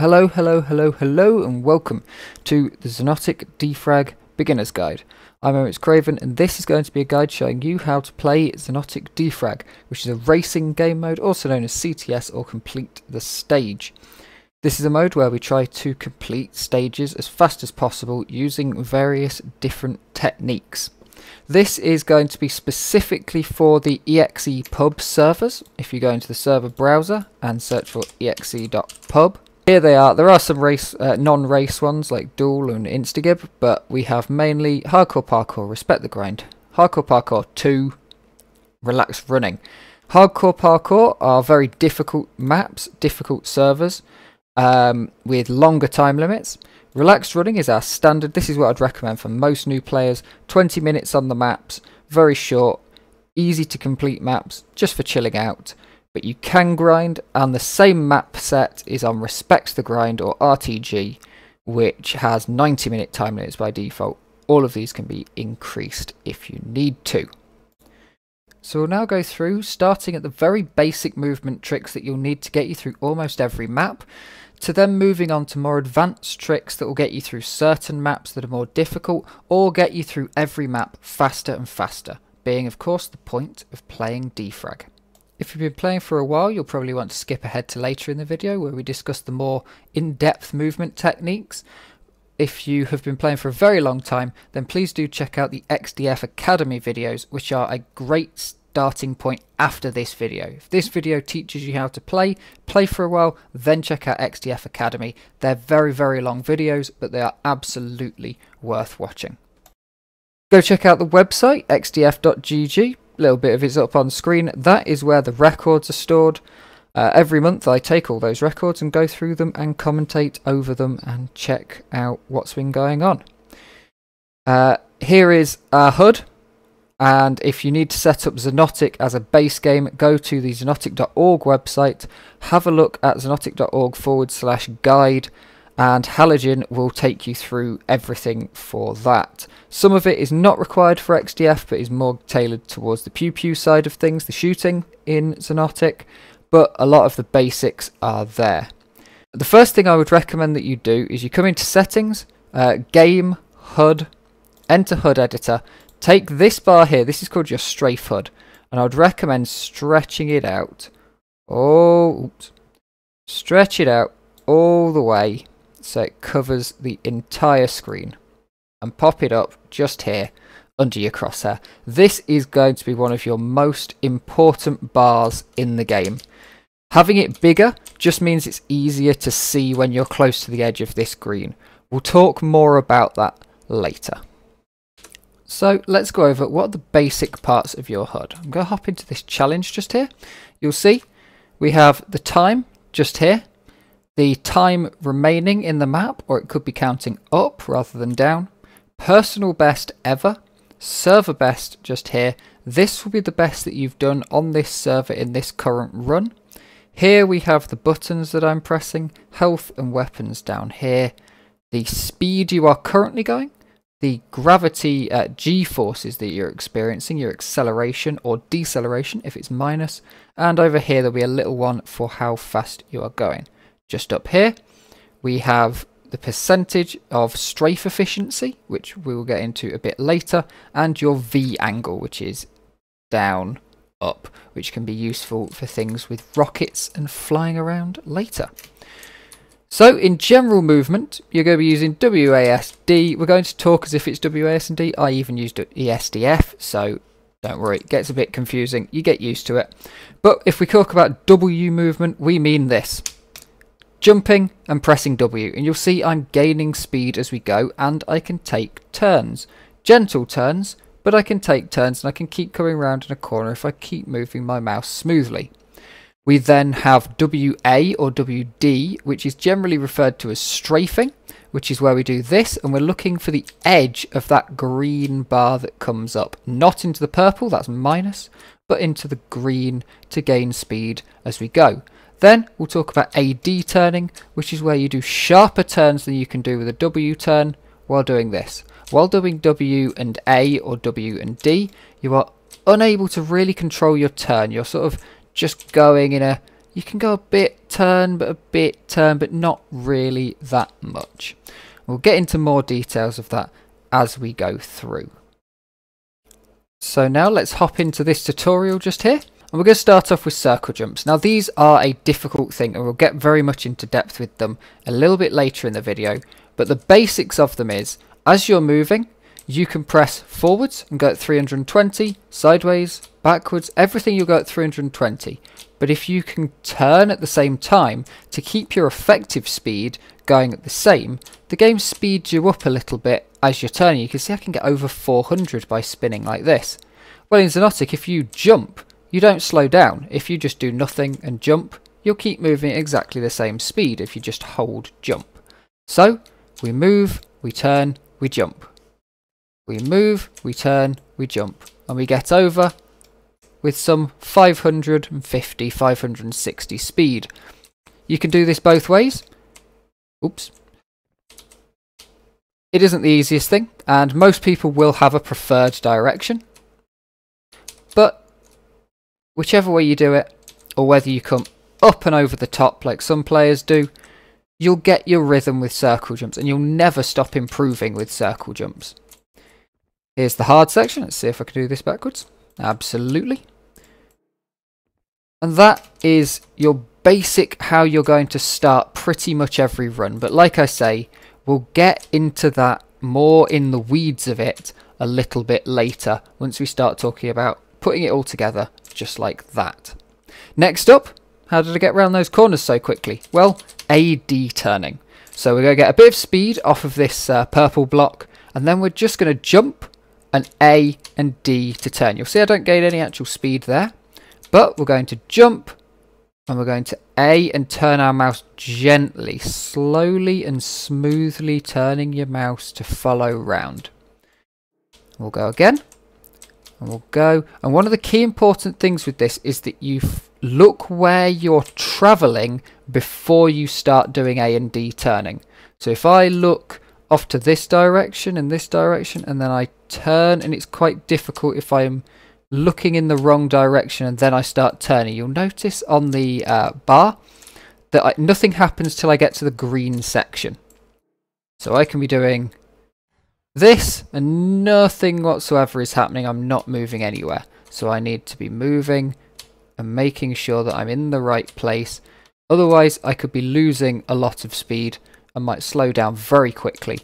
Hello, hello, hello, hello, and welcome to the Xonotic Defrag Beginner's Guide. I'm Emmett Craven, and this is going to be a guide showing you how to play Xonotic Defrag, which is a racing game mode, also known as CTS or Complete the Stage. This is a mode where we try to complete stages as fast as possible using various different techniques. This is going to be specifically for the exe.pub servers. If you go into the server browser and search for exe.pub, here they are. There are some race, uh, non-race ones like Duel and Instagib, but we have mainly Hardcore Parkour, Respect the Grind, Hardcore Parkour 2, Relaxed Running. Hardcore Parkour are very difficult maps, difficult servers, um, with longer time limits. Relaxed Running is our standard. This is what I'd recommend for most new players. 20 minutes on the maps, very short, easy to complete maps, just for chilling out but you can grind, and the same map set is on Respect the Grind or RTG, which has 90 minute time limits by default. All of these can be increased if you need to. So we'll now go through, starting at the very basic movement tricks that you'll need to get you through almost every map, to then moving on to more advanced tricks that will get you through certain maps that are more difficult, or get you through every map faster and faster, being of course the point of playing defrag. If you've been playing for a while, you'll probably want to skip ahead to later in the video where we discuss the more in-depth movement techniques. If you have been playing for a very long time, then please do check out the XDF Academy videos, which are a great starting point after this video. If this video teaches you how to play, play for a while, then check out XDF Academy. They're very, very long videos, but they are absolutely worth watching. Go check out the website, xdf.gg little bit of it's up on screen. That is where the records are stored. Uh, every month I take all those records and go through them and commentate over them and check out what's been going on. Uh, here is our HUD. And if you need to set up Xonotic as a base game, go to the xonotic.org website, have a look at xonotic.org forward slash guide, and Halogen will take you through everything for that. Some of it is not required for XDF, but is more tailored towards the pew pew side of things, the shooting in Xonotic, but a lot of the basics are there. The first thing I would recommend that you do is you come into settings, uh, game, HUD, enter HUD editor, take this bar here, this is called your strafe HUD, and I would recommend stretching it out. Oh, oops. stretch it out all the way so it covers the entire screen and pop it up just here under your crosshair. This is going to be one of your most important bars in the game. Having it bigger just means it's easier to see when you're close to the edge of this green. We'll talk more about that later. So let's go over what are the basic parts of your HUD. I'm going to hop into this challenge just here. You'll see we have the time just here the time remaining in the map, or it could be counting up rather than down. Personal best ever. Server best just here. This will be the best that you've done on this server in this current run. Here we have the buttons that I'm pressing, health and weapons down here, the speed you are currently going, the gravity uh, g-forces that you're experiencing, your acceleration or deceleration if it's minus. minus, and over here there'll be a little one for how fast you are going. Just up here, we have the percentage of strafe efficiency, which we will get into a bit later, and your V angle, which is down, up, which can be useful for things with rockets and flying around later. So in general movement, you're going to be using WASD. We're going to talk as if it's WASD. I even used ESDF, so don't worry, it gets a bit confusing. You get used to it. But if we talk about W movement, we mean this jumping and pressing W and you'll see I'm gaining speed as we go and I can take turns. Gentle turns, but I can take turns and I can keep coming around in a corner if I keep moving my mouse smoothly. We then have WA or WD, which is generally referred to as strafing, which is where we do this, and we're looking for the edge of that green bar that comes up. Not into the purple, that's minus, but into the green to gain speed as we go. Then we'll talk about AD turning, which is where you do sharper turns than you can do with a W turn while doing this. While doing W and A or W and D, you are unable to really control your turn. You're sort of just going in a you can go a bit turn, but a bit turn, but not really that much. We'll get into more details of that as we go through. So now let's hop into this tutorial just here. And we're going to start off with circle jumps. Now these are a difficult thing and we'll get very much into depth with them a little bit later in the video. But the basics of them is, as you're moving, you can press forwards and go at 320, sideways, backwards, everything you'll go at 320. But if you can turn at the same time to keep your effective speed going at the same, the game speeds you up a little bit as you're turning. You can see I can get over 400 by spinning like this. Well in Xonotic, if you jump, you don't slow down. If you just do nothing and jump, you'll keep moving at exactly the same speed if you just hold jump. So, we move, we turn, we jump. We move, we turn, we jump. And we get over with some 550, 560 speed. You can do this both ways. Oops. It isn't the easiest thing, and most people will have a preferred direction. But whichever way you do it, or whether you come up and over the top like some players do, you'll get your rhythm with circle jumps and you'll never stop improving with circle jumps. Here's the hard section. Let's see if I can do this backwards. Absolutely. And that is your basic how you're going to start pretty much every run. But like I say, we'll get into that more in the weeds of it a little bit later once we start talking about putting it all together just like that. Next up, how did I get around those corners so quickly? Well, AD turning. So we're going to get a bit of speed off of this uh, purple block, and then we're just going to jump an A and D to turn. You'll see I don't gain any actual speed there, but we're going to jump, and we're going to A and turn our mouse gently, slowly and smoothly turning your mouse to follow round. We'll go again and we'll go. And one of the key important things with this is that you look where you're traveling before you start doing A and D turning. So if I look off to this direction and this direction and then I turn and it's quite difficult if I'm looking in the wrong direction and then I start turning. You'll notice on the uh, bar that I, nothing happens till I get to the green section. So I can be doing this and nothing whatsoever is happening. I'm not moving anywhere. So I need to be moving and making sure that I'm in the right place. Otherwise, I could be losing a lot of speed and might slow down very quickly.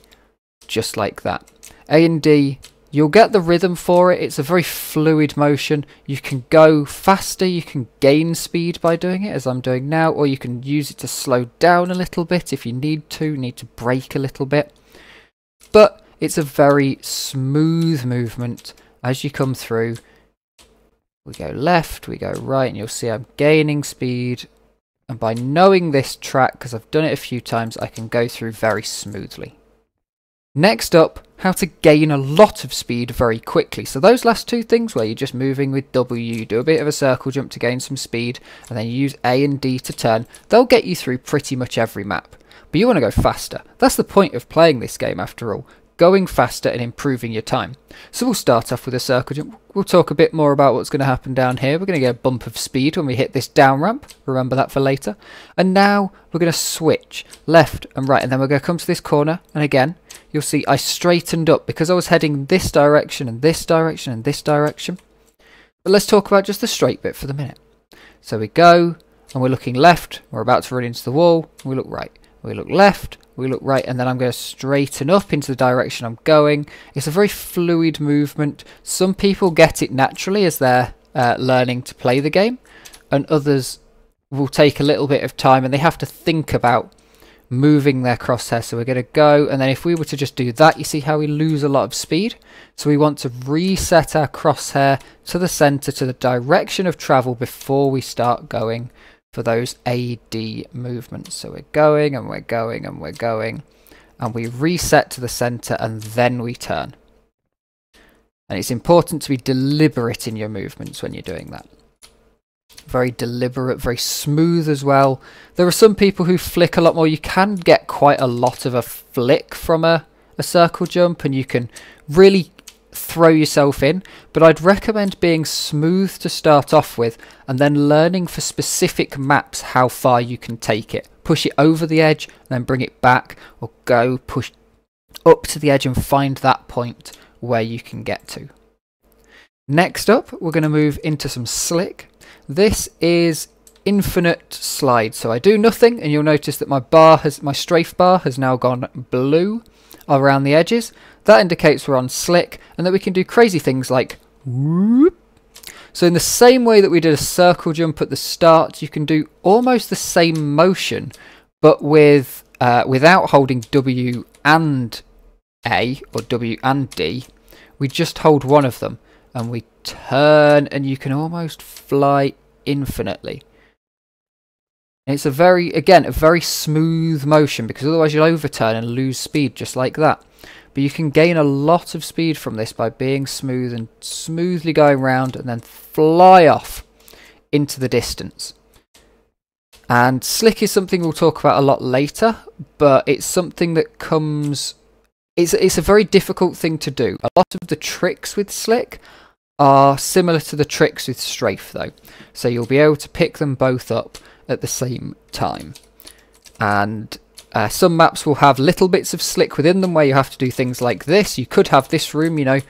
Just like that. A and D, you'll get the rhythm for it. It's a very fluid motion. You can go faster, you can gain speed by doing it, as I'm doing now, or you can use it to slow down a little bit if you need to, need to brake a little bit. But it's a very smooth movement as you come through. We go left, we go right, and you'll see I'm gaining speed. And by knowing this track, because I've done it a few times, I can go through very smoothly. Next up, how to gain a lot of speed very quickly. So those last two things where you're just moving with W, you do a bit of a circle jump to gain some speed, and then you use A and D to turn, they'll get you through pretty much every map. But you want to go faster. That's the point of playing this game after all going faster and improving your time. So we'll start off with a circle. We'll talk a bit more about what's going to happen down here. We're going to get a bump of speed when we hit this down ramp. Remember that for later. And now we're going to switch left and right. And then we're going to come to this corner. And again, you'll see I straightened up because I was heading this direction and this direction and this direction. But let's talk about just the straight bit for the minute. So we go and we're looking left. We're about to run into the wall. We look right. We look left we look right and then I'm going to straighten up into the direction I'm going. It's a very fluid movement. Some people get it naturally as they're uh, learning to play the game and others will take a little bit of time and they have to think about moving their crosshair. So we're going to go and then if we were to just do that, you see how we lose a lot of speed? So we want to reset our crosshair to the center, to the direction of travel before we start going for those AD movements. So we're going and we're going and we're going and we reset to the center and then we turn. And it's important to be deliberate in your movements when you're doing that. Very deliberate, very smooth as well. There are some people who flick a lot more. You can get quite a lot of a flick from a, a circle jump and you can really throw yourself in, but I'd recommend being smooth to start off with and then learning for specific maps how far you can take it. Push it over the edge, then bring it back, or go push up to the edge and find that point where you can get to. Next up, we're going to move into some slick. This is infinite slide. So I do nothing and you'll notice that my bar has my strafe bar has now gone blue around the edges. That indicates we're on slick and that we can do crazy things like whoop. So in the same way that we did a circle jump at the start, you can do almost the same motion, but with uh, without holding W and A or W and D. We just hold one of them and we turn and you can almost fly infinitely. It's a very, again, a very smooth motion because otherwise you'll overturn and lose speed just like that. But you can gain a lot of speed from this by being smooth and smoothly going around and then fly off into the distance. And slick is something we'll talk about a lot later, but it's something that comes... It's, it's a very difficult thing to do. A lot of the tricks with slick are similar to the tricks with strafe though. So you'll be able to pick them both up at the same time. And uh, some maps will have little bits of slick within them where you have to do things like this. You could have this room, you know,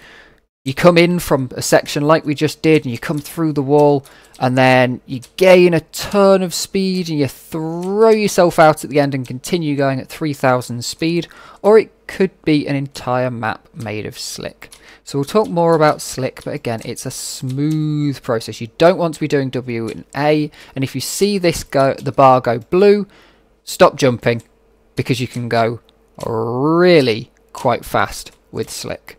you come in from a section like we just did and you come through the wall and then you gain a ton of speed and you throw yourself out at the end and continue going at 3000 speed or it could be an entire map made of slick. So we'll talk more about slick, but again, it's a smooth process. You don't want to be doing W and A, and if you see this go, the bar go blue, stop jumping, because you can go really quite fast with slick.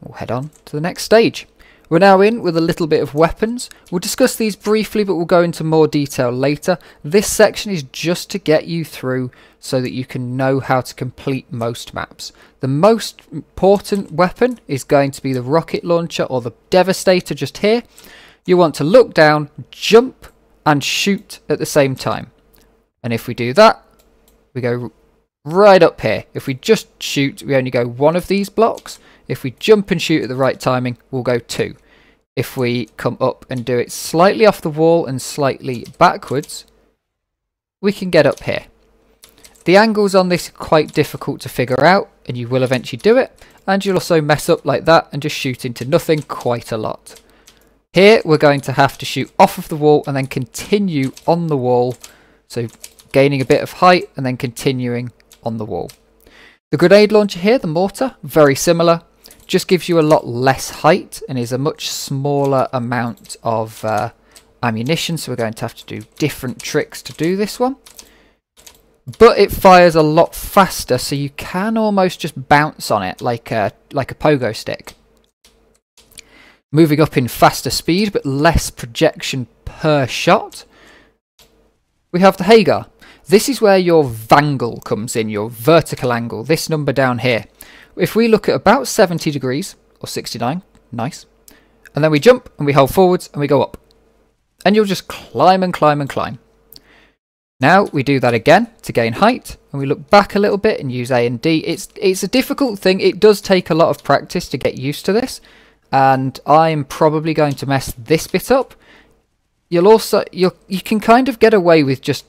We'll head on to the next stage. We're now in with a little bit of weapons. We'll discuss these briefly, but we'll go into more detail later. This section is just to get you through so that you can know how to complete most maps. The most important weapon is going to be the rocket launcher or the devastator just here. You want to look down, jump and shoot at the same time. And if we do that, we go right up here. If we just shoot, we only go one of these blocks. If we jump and shoot at the right timing, we'll go two. If we come up and do it slightly off the wall and slightly backwards, we can get up here. The angles on this are quite difficult to figure out, and you will eventually do it, and you'll also mess up like that and just shoot into nothing quite a lot. Here, we're going to have to shoot off of the wall and then continue on the wall, so gaining a bit of height and then continuing on the wall. The grenade launcher here, the mortar, very similar. Just gives you a lot less height and is a much smaller amount of uh, ammunition so we're going to have to do different tricks to do this one. But it fires a lot faster so you can almost just bounce on it like a like a pogo stick. Moving up in faster speed but less projection per shot. We have the Hagar this is where your Vangle comes in your vertical angle this number down here if we look at about 70 degrees, or 69, nice, and then we jump and we hold forwards and we go up. And you'll just climb and climb and climb. Now we do that again to gain height, and we look back a little bit and use A and D. It's it's a difficult thing. It does take a lot of practice to get used to this, and I'm probably going to mess this bit up. You'll also you'll you can kind of get away with just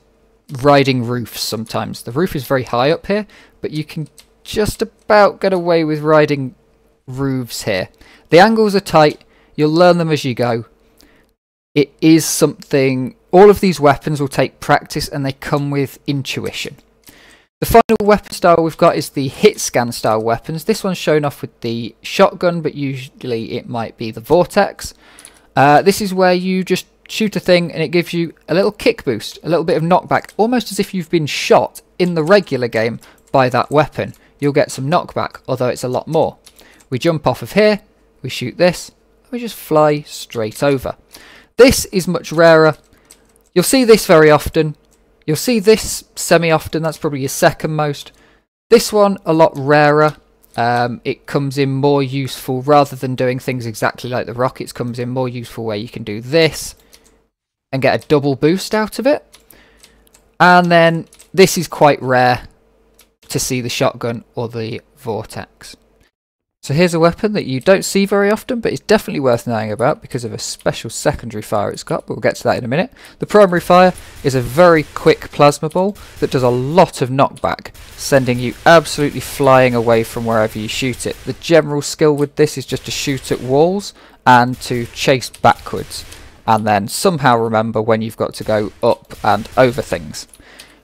riding roofs sometimes. The roof is very high up here, but you can just about get away with riding roofs here. The angles are tight. You'll learn them as you go. It is something... All of these weapons will take practice and they come with intuition. The final weapon style we've got is the hit scan style weapons. This one's shown off with the shotgun, but usually it might be the Vortex. Uh, this is where you just shoot a thing and it gives you a little kick boost, a little bit of knockback, almost as if you've been shot in the regular game by that weapon you'll get some knockback, although it's a lot more. We jump off of here, we shoot this, we just fly straight over. This is much rarer. You'll see this very often. You'll see this semi-often, that's probably your second most. This one, a lot rarer. Um, it comes in more useful, rather than doing things exactly like the rockets, comes in more useful where you can do this and get a double boost out of it. And then this is quite rare to see the shotgun or the vortex. So here's a weapon that you don't see very often, but it's definitely worth knowing about because of a special secondary fire it's got, but we'll get to that in a minute. The primary fire is a very quick plasma ball that does a lot of knockback, sending you absolutely flying away from wherever you shoot it. The general skill with this is just to shoot at walls and to chase backwards, and then somehow remember when you've got to go up and over things.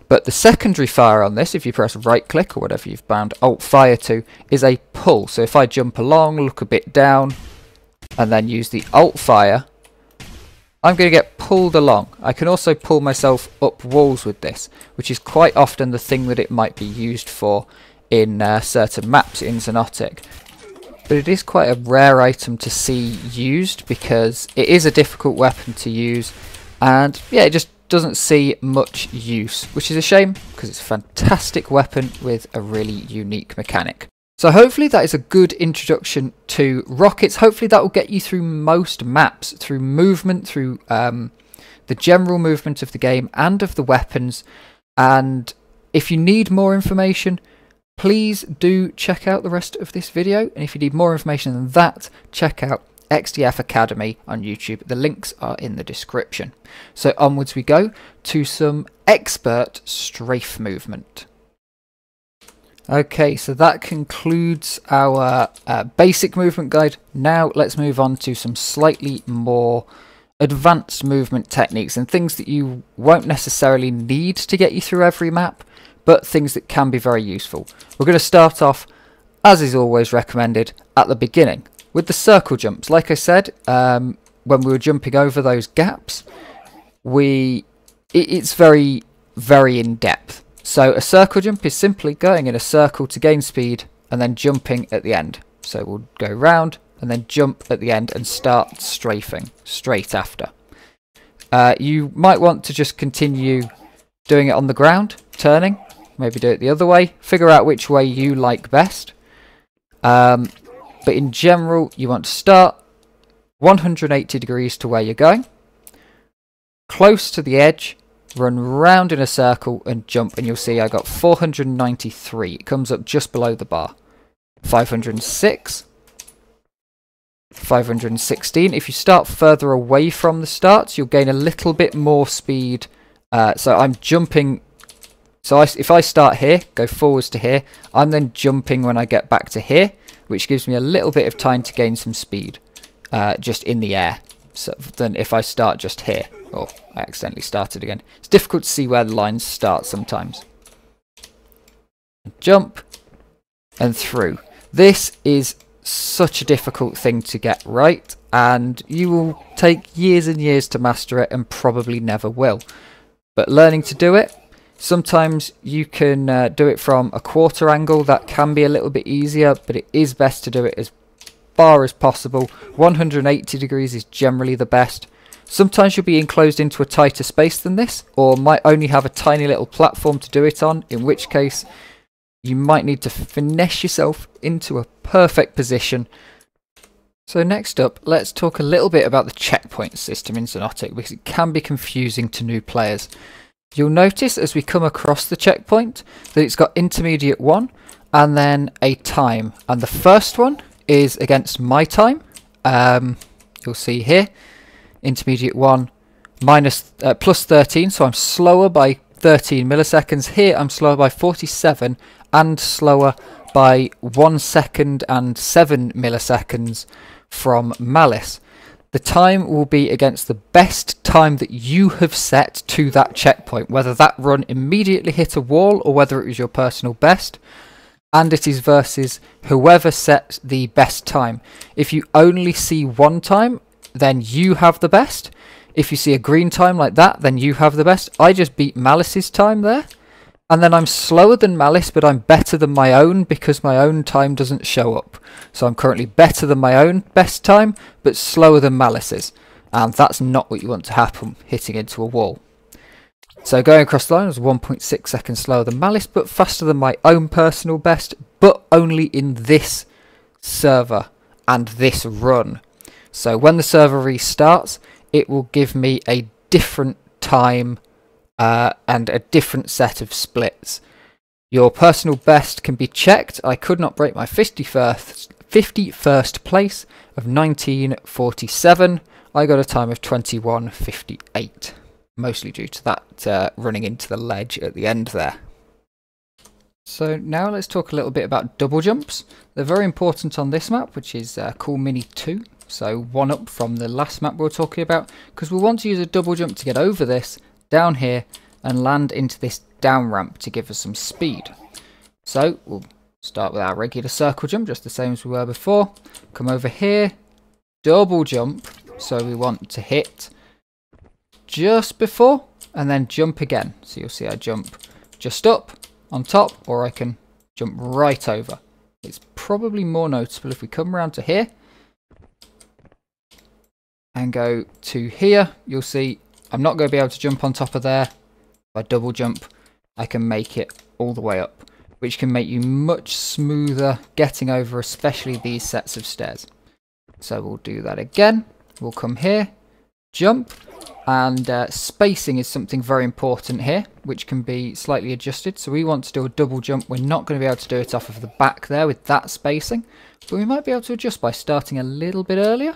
But the secondary fire on this, if you press right click or whatever you've bound alt fire to, is a pull. So if I jump along, look a bit down, and then use the alt fire, I'm going to get pulled along. I can also pull myself up walls with this, which is quite often the thing that it might be used for in uh, certain maps in Xonotic. But it is quite a rare item to see used because it is a difficult weapon to use and yeah, it just doesn't see much use, which is a shame because it's a fantastic weapon with a really unique mechanic. So hopefully that is a good introduction to rockets. Hopefully that will get you through most maps, through movement, through um, the general movement of the game and of the weapons. And if you need more information, please do check out the rest of this video. And if you need more information than that, check out XDF Academy on YouTube. The links are in the description. So onwards we go to some expert strafe movement. Okay, so that concludes our uh, basic movement guide. Now let's move on to some slightly more advanced movement techniques and things that you won't necessarily need to get you through every map, but things that can be very useful. We're going to start off, as is always recommended, at the beginning. With the circle jumps, like I said, um, when we were jumping over those gaps, we it, it's very, very in depth. So a circle jump is simply going in a circle to gain speed and then jumping at the end. So we'll go round and then jump at the end and start strafing straight after. Uh, you might want to just continue doing it on the ground, turning, maybe do it the other way, figure out which way you like best. Um, but in general, you want to start 180 degrees to where you're going, close to the edge, run round in a circle and jump and you'll see I got 493. It comes up just below the bar. 506. 516. If you start further away from the starts, you'll gain a little bit more speed. Uh, so I'm jumping. So I, if I start here, go forwards to here, I'm then jumping when I get back to here which gives me a little bit of time to gain some speed uh, just in the air so than if I start just here. Oh, I accidentally started again. It's difficult to see where the lines start sometimes. Jump and through. This is such a difficult thing to get right and you will take years and years to master it and probably never will. But learning to do it Sometimes you can uh, do it from a quarter angle. That can be a little bit easier, but it is best to do it as far as possible. 180 degrees is generally the best. Sometimes you'll be enclosed into a tighter space than this, or might only have a tiny little platform to do it on, in which case you might need to finesse yourself into a perfect position. So next up, let's talk a little bit about the checkpoint system in Xonotic, because it can be confusing to new players. You'll notice as we come across the checkpoint that it's got intermediate 1 and then a time. And the first one is against my time. Um, you'll see here, intermediate 1 minus, uh, plus 13, so I'm slower by 13 milliseconds. Here I'm slower by 47 and slower by 1 second and 7 milliseconds from Malice. The time will be against the best time that you have set to that checkpoint, whether that run immediately hit a wall or whether it was your personal best. And it is versus whoever set the best time. If you only see one time, then you have the best. If you see a green time like that, then you have the best. I just beat Malice's time there. And then I'm slower than Malice, but I'm better than my own because my own time doesn't show up. So I'm currently better than my own best time, but slower than Malice's. And that's not what you want to happen hitting into a wall. So going across the line was 1.6 seconds slower than Malice, but faster than my own personal best, but only in this server and this run. So when the server restarts, it will give me a different time uh, and a different set of splits. Your personal best can be checked. I could not break my 51st, 51st place of 1947. I got a time of 21.58, mostly due to that uh, running into the ledge at the end there. So now let's talk a little bit about double jumps. They're very important on this map, which is uh, Cool Mini 2. So one up from the last map we were talking about, because we want to use a double jump to get over this, down here, and land into this down ramp to give us some speed. So we'll start with our regular circle jump, just the same as we were before. Come over here, double jump, so we want to hit just before, and then jump again. So you'll see I jump just up, on top, or I can jump right over. It's probably more noticeable if we come around to here, and go to here, you'll see I'm not going to be able to jump on top of there. If I double jump, I can make it all the way up, which can make you much smoother getting over, especially these sets of stairs. So we'll do that again. We'll come here, jump, and uh, spacing is something very important here, which can be slightly adjusted. So we want to do a double jump. We're not going to be able to do it off of the back there with that spacing, but we might be able to adjust by starting a little bit earlier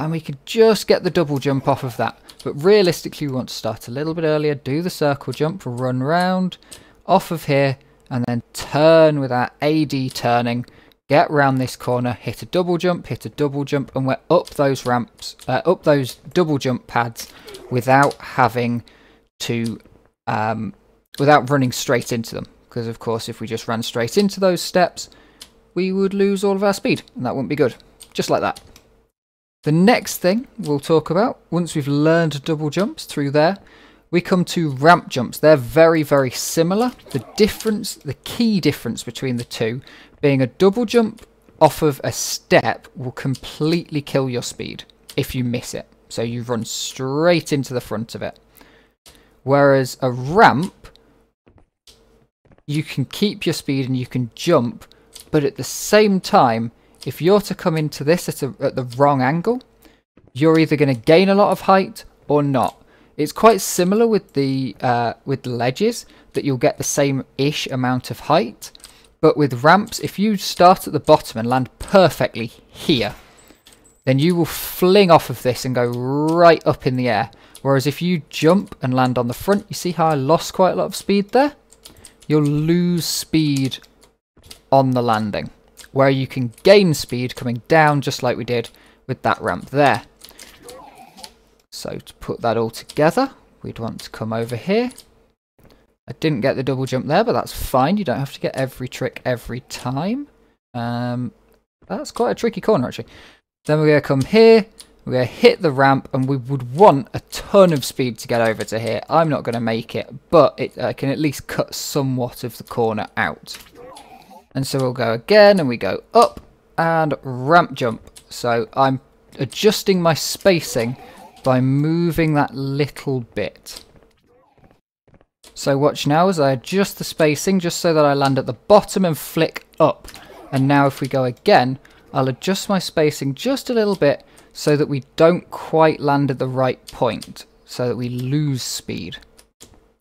and we could just get the double jump off of that. But realistically, we want to start a little bit earlier, do the circle jump, run round, off of here, and then turn with our AD turning, get round this corner, hit a double jump, hit a double jump, and we're up those ramps, uh, up those double jump pads without having to, um, without running straight into them. Because of course, if we just ran straight into those steps, we would lose all of our speed, and that wouldn't be good. Just like that. The next thing we'll talk about, once we've learned double jumps through there, we come to ramp jumps. They're very, very similar. The difference, the key difference between the two being a double jump off of a step will completely kill your speed if you miss it. So you run straight into the front of it. Whereas a ramp, you can keep your speed and you can jump, but at the same time, if you're to come into this at, a, at the wrong angle, you're either going to gain a lot of height or not. It's quite similar with the uh, with the ledges that you'll get the same ish amount of height, but with ramps, if you start at the bottom and land perfectly here, then you will fling off of this and go right up in the air. Whereas if you jump and land on the front, you see how I lost quite a lot of speed there? You'll lose speed on the landing where you can gain speed coming down just like we did with that ramp there. So to put that all together, we'd want to come over here. I didn't get the double jump there, but that's fine. You don't have to get every trick every time. Um, that's quite a tricky corner, actually. Then we're going to come here. We're going to hit the ramp, and we would want a ton of speed to get over to here. I'm not going to make it, but it uh, can at least cut somewhat of the corner out. And so we'll go again and we go up and ramp jump. So I'm adjusting my spacing by moving that little bit. So watch now as I adjust the spacing just so that I land at the bottom and flick up. And now if we go again, I'll adjust my spacing just a little bit so that we don't quite land at the right point. So that we lose speed.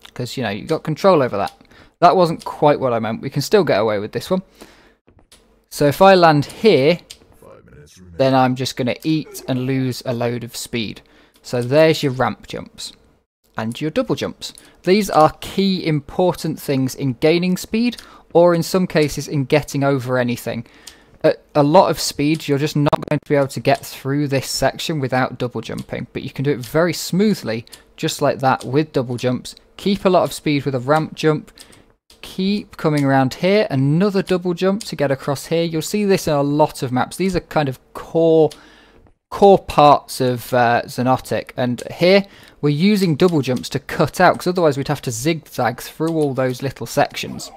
Because, you know, you've got control over that. That wasn't quite what I meant. We can still get away with this one. So if I land here, then I'm just going to eat and lose a load of speed. So there's your ramp jumps and your double jumps. These are key important things in gaining speed or in some cases in getting over anything. At a lot of speed, you're just not going to be able to get through this section without double jumping, but you can do it very smoothly, just like that with double jumps. Keep a lot of speed with a ramp jump, keep coming around here. Another double jump to get across here. You'll see this in a lot of maps. These are kind of core core parts of uh, Xonotic. And here we're using double jumps to cut out because otherwise we'd have to zigzag through all those little sections.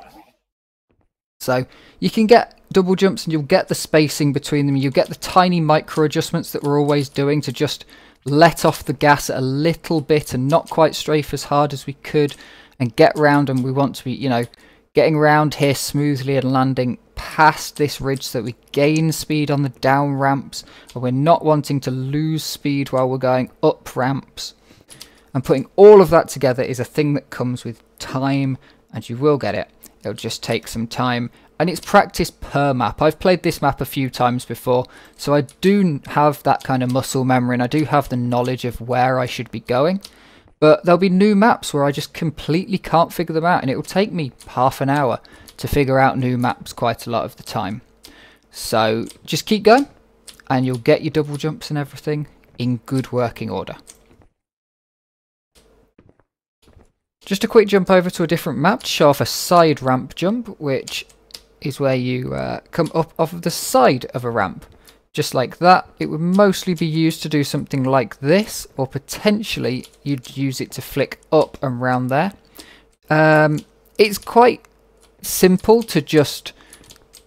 So you can get double jumps and you'll get the spacing between them. You'll get the tiny micro adjustments that we're always doing to just let off the gas a little bit and not quite strafe as hard as we could and get round and we want to be, you know, getting round here smoothly and landing past this ridge so that we gain speed on the down ramps and we're not wanting to lose speed while we're going up ramps. And putting all of that together is a thing that comes with time and you will get it. It'll just take some time and it's practice per map. I've played this map a few times before, so I do have that kind of muscle memory and I do have the knowledge of where I should be going. But there'll be new maps where I just completely can't figure them out and it will take me half an hour to figure out new maps quite a lot of the time. So just keep going and you'll get your double jumps and everything in good working order. Just a quick jump over to a different map to show off a side ramp jump, which is where you uh, come up off of the side of a ramp. Just like that, it would mostly be used to do something like this, or potentially you'd use it to flick up and round there. Um, it's quite simple to just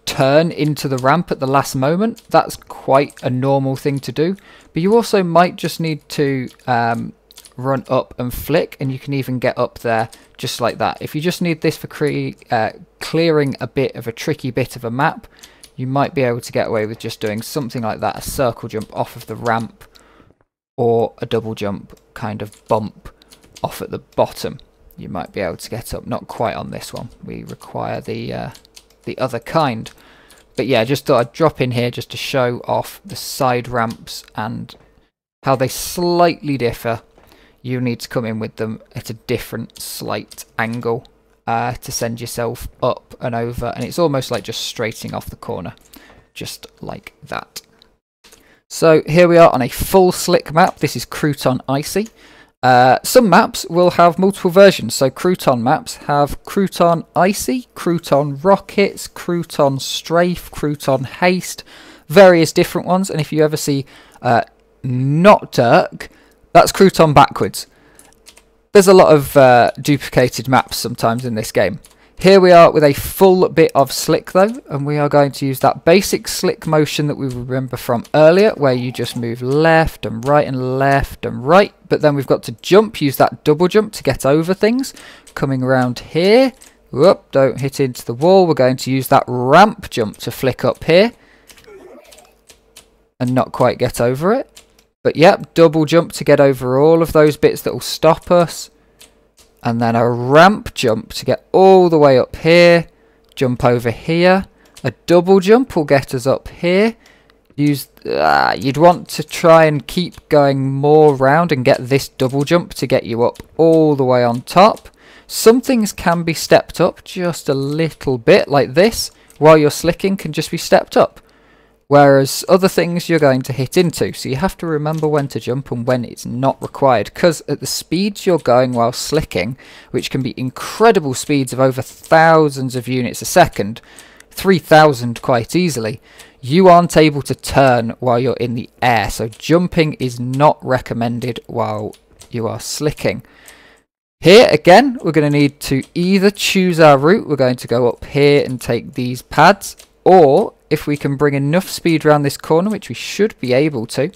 turn into the ramp at the last moment. That's quite a normal thing to do. But you also might just need to um, run up and flick and you can even get up there just like that. If you just need this for uh, clearing a bit of a tricky bit of a map, you might be able to get away with just doing something like that, a circle jump off of the ramp or a double jump kind of bump off at the bottom. You might be able to get up, not quite on this one. We require the uh, the other kind. But yeah, just thought I'd drop in here just to show off the side ramps and how they slightly differ you need to come in with them at a different slight angle uh, to send yourself up and over and it's almost like just straightening off the corner just like that. So here we are on a full slick map. This is Crouton Icy. Uh, some maps will have multiple versions. So Crouton maps have Crouton Icy Crouton Rockets Crouton Strafe Crouton Haste various different ones. And if you ever see uh, not Dirk that's Crouton backwards. There's a lot of uh, duplicated maps sometimes in this game. Here we are with a full bit of slick though, and we are going to use that basic slick motion that we remember from earlier, where you just move left and right and left and right, but then we've got to jump, use that double jump to get over things. Coming around here, whoop, don't hit into the wall, we're going to use that ramp jump to flick up here, and not quite get over it. But yep, double jump to get over all of those bits that will stop us. And then a ramp jump to get all the way up here. Jump over here. A double jump will get us up here. Use uh, You'd want to try and keep going more round and get this double jump to get you up all the way on top. Some things can be stepped up just a little bit like this while you're slicking can just be stepped up whereas other things you're going to hit into. So you have to remember when to jump and when it's not required, because at the speeds you're going while slicking, which can be incredible speeds of over thousands of units a second, 3000 quite easily, you aren't able to turn while you're in the air. So jumping is not recommended while you are slicking. Here again, we're going to need to either choose our route, we're going to go up here and take these pads, or if we can bring enough speed around this corner, which we should be able to,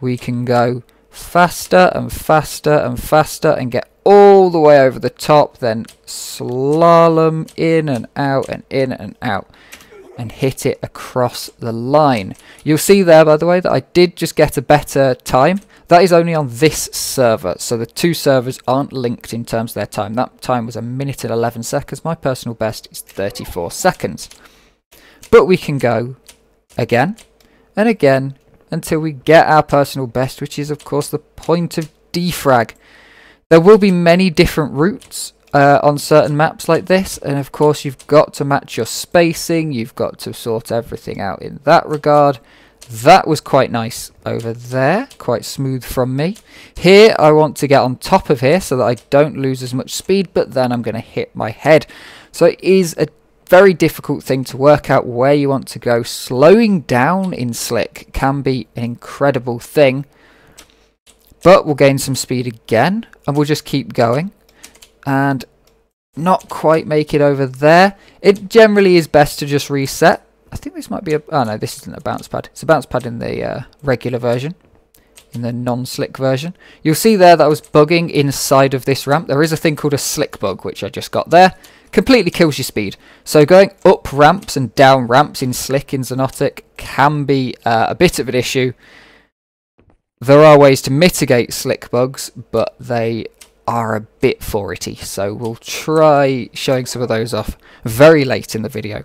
we can go faster and faster and faster and get all the way over the top, then slalom in and out and in and out and hit it across the line. You'll see there, by the way, that I did just get a better time. That is only on this server, so the two servers aren't linked in terms of their time. That time was a minute and 11 seconds. My personal best is 34 seconds. But we can go again and again until we get our personal best, which is of course the point of defrag. There will be many different routes uh, on certain maps like this, and of course you've got to match your spacing, you've got to sort everything out in that regard. That was quite nice over there, quite smooth from me. Here I want to get on top of here so that I don't lose as much speed, but then I'm going to hit my head. So it is a very difficult thing to work out where you want to go. Slowing down in slick can be an incredible thing. But we'll gain some speed again. And we'll just keep going. And not quite make it over there. It generally is best to just reset. I think this might be a... Oh no, this isn't a bounce pad. It's a bounce pad in the uh, regular version. In the non-slick version. You'll see there that I was bugging inside of this ramp. There is a thing called a slick bug, which I just got there completely kills your speed. So going up ramps and down ramps in Slick in Xonotic can be uh, a bit of an issue. There are ways to mitigate Slick bugs, but they are a bit 480, so we'll try showing some of those off very late in the video.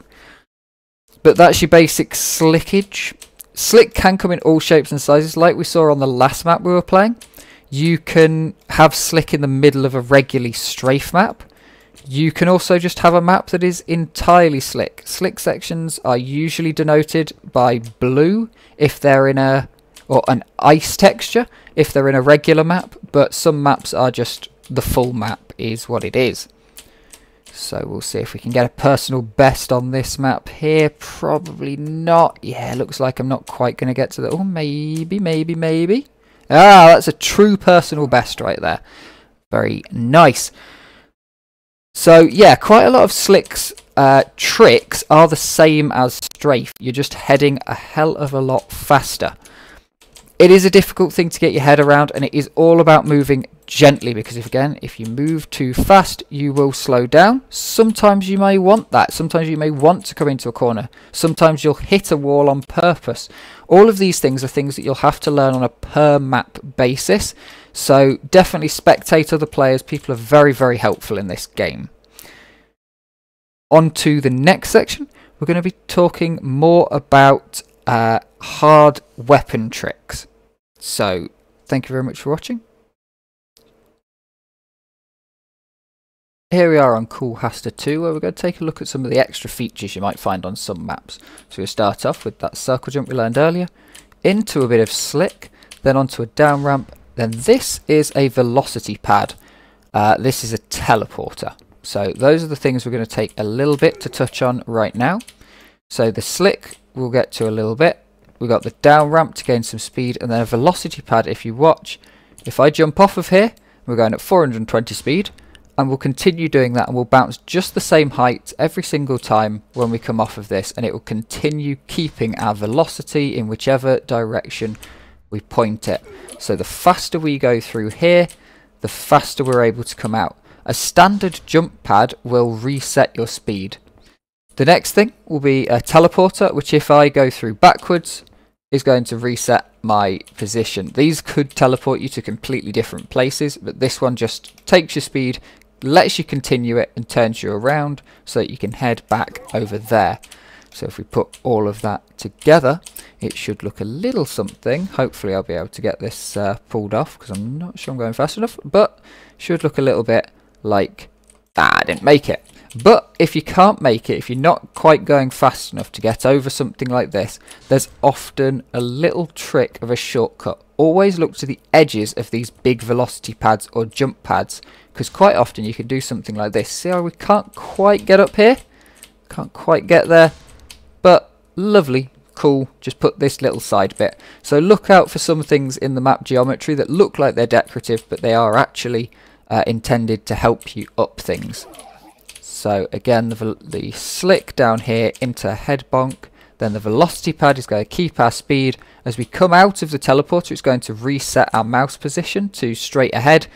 But that's your basic slickage. Slick can come in all shapes and sizes, like we saw on the last map we were playing. You can have slick in the middle of a regularly strafe map. You can also just have a map that is entirely slick. Slick sections are usually denoted by blue if they're in a or an ice texture if they're in a regular map, but some maps are just the full map is what it is. So we'll see if we can get a personal best on this map here. Probably not. Yeah, looks like I'm not quite going to get to the... Oh, maybe, maybe, maybe. Ah, that's a true personal best right there. Very nice. So yeah, quite a lot of Slick's uh, tricks are the same as Strafe. You're just heading a hell of a lot faster. It is a difficult thing to get your head around and it is all about moving gently because if again if you move too fast you will slow down. Sometimes you may want that. Sometimes you may want to come into a corner. Sometimes you'll hit a wall on purpose. All of these things are things that you'll have to learn on a per map basis so definitely spectate other players. People are very very helpful in this game. On to the next section. We're going to be talking more about uh, hard weapon tricks. So thank you very much for watching. Here we are on Cool Hasta 2 where we're going to take a look at some of the extra features you might find on some maps. So we'll start off with that circle jump we learned earlier, into a bit of slick, then onto a down ramp, then this is a velocity pad. Uh, this is a teleporter. So those are the things we're going to take a little bit to touch on right now. So the slick we'll get to a little bit. We've got the down ramp to gain some speed and then a velocity pad if you watch. If I jump off of here, we're going at 420 speed and we'll continue doing that and we'll bounce just the same height every single time when we come off of this and it will continue keeping our velocity in whichever direction we point it. So the faster we go through here, the faster we're able to come out. A standard jump pad will reset your speed. The next thing will be a teleporter, which if I go through backwards, is going to reset my position. These could teleport you to completely different places, but this one just takes your speed, lets you continue it and turns you around so that you can head back over there. So if we put all of that together, it should look a little something. Hopefully I'll be able to get this uh, pulled off because I'm not sure I'm going fast enough, but should look a little bit like, ah, I didn't make it. But if you can't make it, if you're not quite going fast enough to get over something like this, there's often a little trick of a shortcut. Always look to the edges of these big velocity pads or jump pads because quite often you can do something like this. See how we can't quite get up here? Can't quite get there. But lovely, cool, just put this little side bit. So look out for some things in the map geometry that look like they're decorative, but they are actually uh, intended to help you up things. So again, the, the slick down here into head bonk, then the velocity pad is going to keep our speed. As we come out of the teleporter, it's going to reset our mouse position to straight ahead.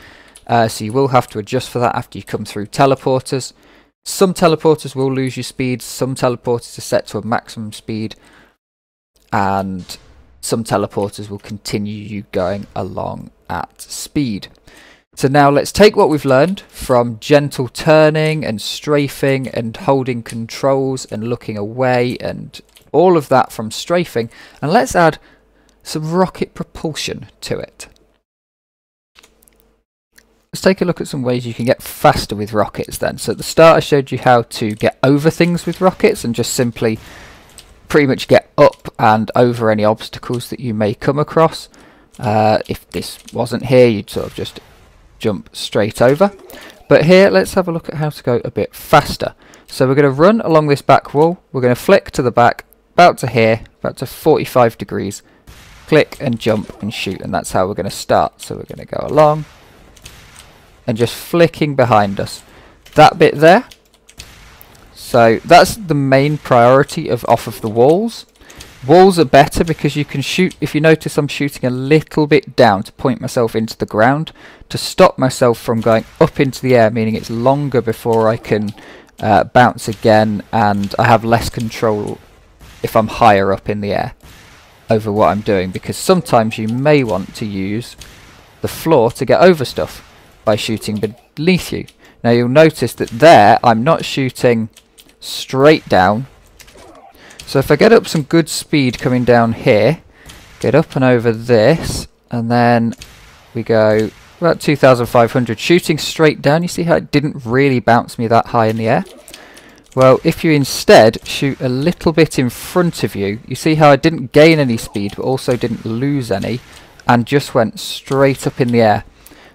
Uh, so you will have to adjust for that after you come through teleporters. Some teleporters will lose your speed, some teleporters are set to a maximum speed, and some teleporters will continue you going along at speed. So now let's take what we've learned from gentle turning and strafing and holding controls and looking away and all of that from strafing and let's add some rocket propulsion to it. Let's take a look at some ways you can get faster with rockets then. So at the start I showed you how to get over things with rockets and just simply pretty much get up and over any obstacles that you may come across. Uh, if this wasn't here you'd sort of just jump straight over. But here let's have a look at how to go a bit faster. So we're going to run along this back wall, we're going to flick to the back, about to here, about to 45 degrees, click and jump and shoot and that's how we're going to start. So we're going to go along, and just flicking behind us. That bit there. So that's the main priority of off of the walls. Walls are better because you can shoot, if you notice I'm shooting a little bit down to point myself into the ground to stop myself from going up into the air, meaning it's longer before I can uh, bounce again and I have less control if I'm higher up in the air over what I'm doing because sometimes you may want to use the floor to get over stuff by shooting beneath you. Now you'll notice that there I'm not shooting straight down. So if I get up some good speed coming down here, get up and over this, and then we go about 2,500 shooting straight down. You see how it didn't really bounce me that high in the air? Well, if you instead shoot a little bit in front of you, you see how I didn't gain any speed but also didn't lose any and just went straight up in the air.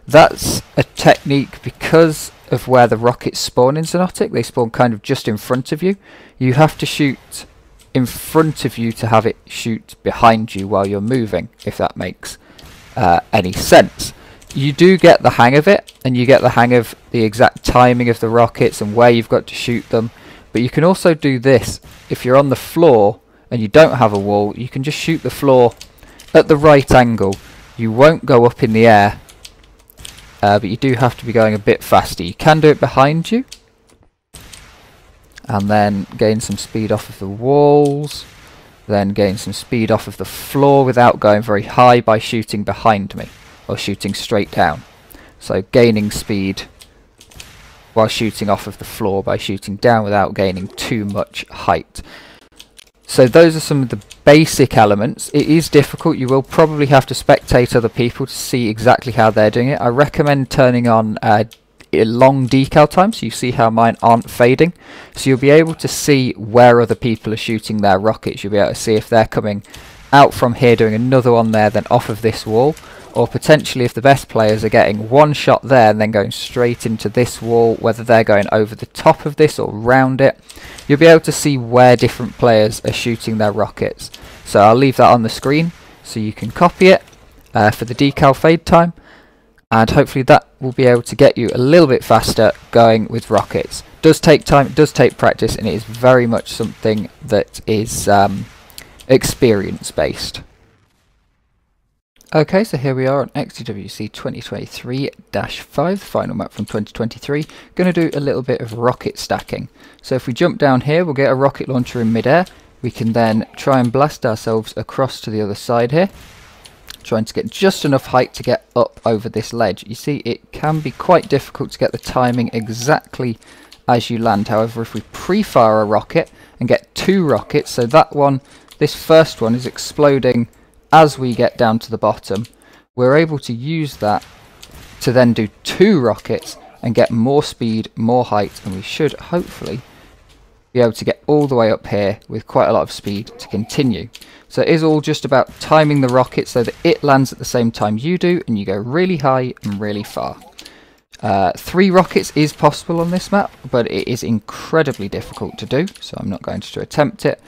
That's a technique because of where the rockets spawn in Xonotic. They spawn kind of just in front of you. You have to shoot in front of you to have it shoot behind you while you're moving, if that makes uh, any sense. You do get the hang of it, and you get the hang of the exact timing of the rockets and where you've got to shoot them. But you can also do this. If you're on the floor and you don't have a wall, you can just shoot the floor at the right angle. You won't go up in the air, uh, but you do have to be going a bit faster. You can do it behind you, and then gain some speed off of the walls, then gain some speed off of the floor without going very high by shooting behind me, or shooting straight down. So gaining speed while shooting off of the floor by shooting down without gaining too much height. So those are some of the basic elements. It is difficult. You will probably have to spectate other people to see exactly how they're doing it. I recommend turning on uh, long decal time so you see how mine aren't fading. So you'll be able to see where other people are shooting their rockets. You'll be able to see if they're coming out from here doing another one there then off of this wall or potentially if the best players are getting one shot there and then going straight into this wall, whether they're going over the top of this or round it, you'll be able to see where different players are shooting their rockets. So I'll leave that on the screen so you can copy it uh, for the decal fade time and hopefully that will be able to get you a little bit faster going with rockets. Does take time, it does take practice and it is very much something that is um, experience based. Okay, so here we are on XDWC 2023-5, final map from 2023. Going to do a little bit of rocket stacking. So if we jump down here, we'll get a rocket launcher in midair. We can then try and blast ourselves across to the other side here. Trying to get just enough height to get up over this ledge. You see, it can be quite difficult to get the timing exactly as you land. However, if we pre-fire a rocket and get two rockets, so that one, this first one is exploding as we get down to the bottom, we're able to use that to then do two rockets and get more speed, more height, and we should hopefully be able to get all the way up here with quite a lot of speed to continue. So it is all just about timing the rocket so that it lands at the same time you do and you go really high and really far. Uh, three rockets is possible on this map, but it is incredibly difficult to do, so I'm not going to attempt it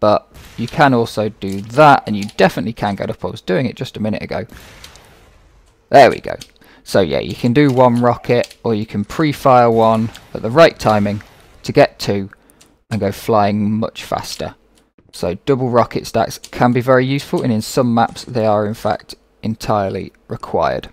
but you can also do that and you definitely can get up I was doing it just a minute ago. There we go. So yeah you can do one rocket or you can pre-fire one at the right timing to get two and go flying much faster. So double rocket stacks can be very useful and in some maps they are in fact entirely required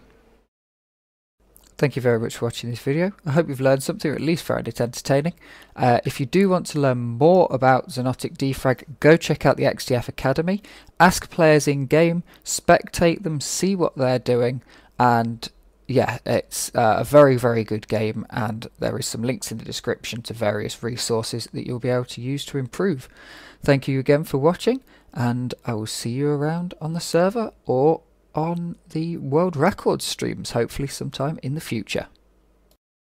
Thank you very much for watching this video. I hope you've learned something or at least found it entertaining. Uh, if you do want to learn more about Xonotic Defrag, go check out the XDF Academy. Ask players in game, spectate them, see what they're doing, and yeah, it's uh, a very, very good game, and there is some links in the description to various resources that you'll be able to use to improve. Thank you again for watching, and I will see you around on the server or on the world record streams, hopefully sometime in the future.